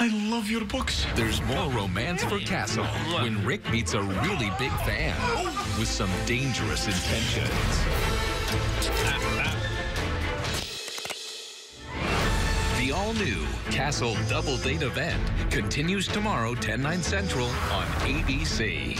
I love your books. There's more romance for Castle when Rick meets a really big fan with some dangerous intentions. The all-new Castle Double Date event continues tomorrow, 10, 9 central on ABC.